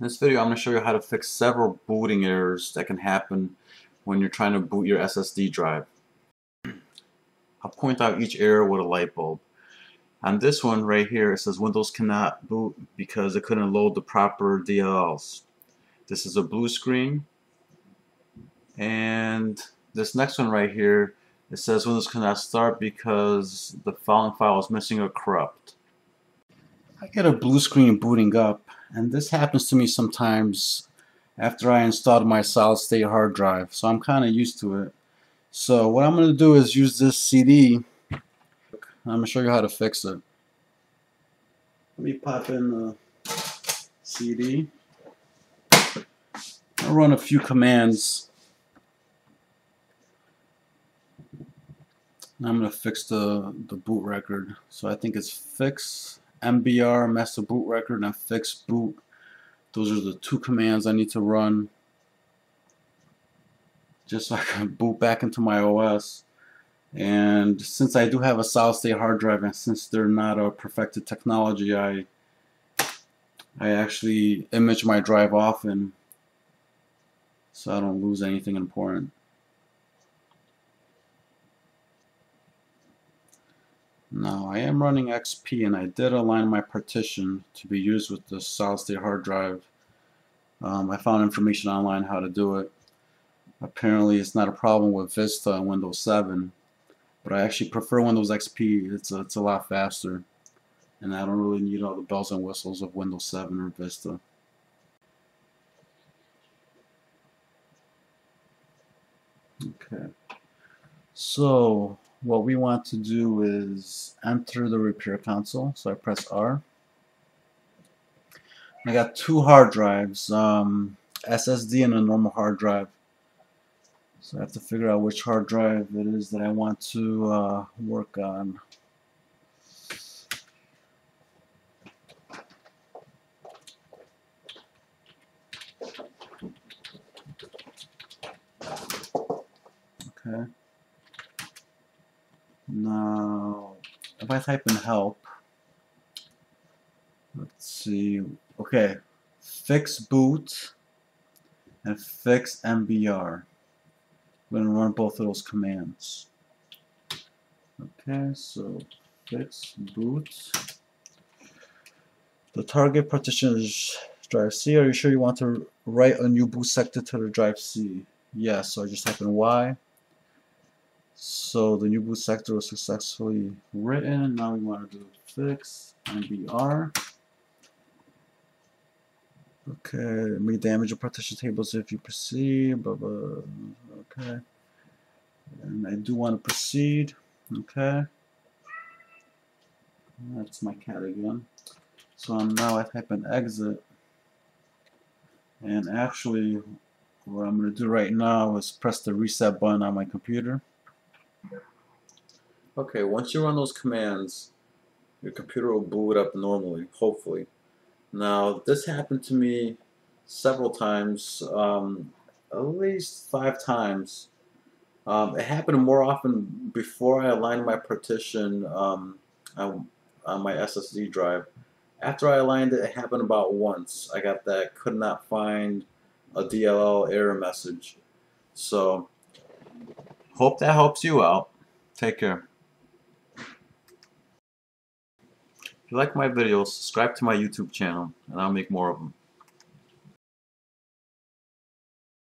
In this video I'm going to show you how to fix several booting errors that can happen when you're trying to boot your SSD drive. I'll point out each error with a light bulb. On this one right here it says Windows cannot boot because it couldn't load the proper DLLs. This is a blue screen and this next one right here it says Windows cannot start because the following file is missing or corrupt. I get a blue screen booting up and this happens to me sometimes after I installed my solid state hard drive so I'm kinda used to it. So what I'm gonna do is use this CD I'm gonna show you how to fix it. Let me pop in the CD I'll run a few commands. I'm going to fix the, the boot record. So I think it's fix MBR master boot record and fix boot. Those are the two commands I need to run just so I can boot back into my OS. And since I do have a solid state hard drive and since they're not a perfected technology, I I actually image my drive often so I don't lose anything important. Now I am running XP and I did align my partition to be used with the solid state hard drive. Um, I found information online how to do it. Apparently it's not a problem with Vista and Windows 7 but I actually prefer Windows XP. It's a, it's a lot faster and I don't really need all the bells and whistles of Windows 7 or Vista. Okay. So what we want to do is enter the repair console. So I press R. I got two hard drives, um, SSD and a normal hard drive. So I have to figure out which hard drive it is that I want to uh, work on. Okay. Now, if I type in help, let's see, okay, fix boot and fix MBR. I'm going to run both of those commands. Okay, so fix boot. The target partition is drive C. Are you sure you want to write a new boot sector to the drive C? Yes, so I just type in Y. So the new boot sector was successfully written. Now we want to do fix MBR. Okay, may damage your partition tables if you proceed. Blah, blah. Okay. And I do want to proceed. Okay. That's my cat again. So now I type in exit. And actually, what I'm going to do right now is press the reset button on my computer. Okay, once you run those commands, your computer will boot up normally, hopefully. Now, this happened to me several times, um, at least five times. Um, it happened more often before I aligned my partition um, on, on, my SSD drive. After I aligned it, it happened about once. I got that could not find a DLL error message. So, hope that helps you out. Take care. If you like my videos, subscribe to my YouTube channel and I'll make more of them.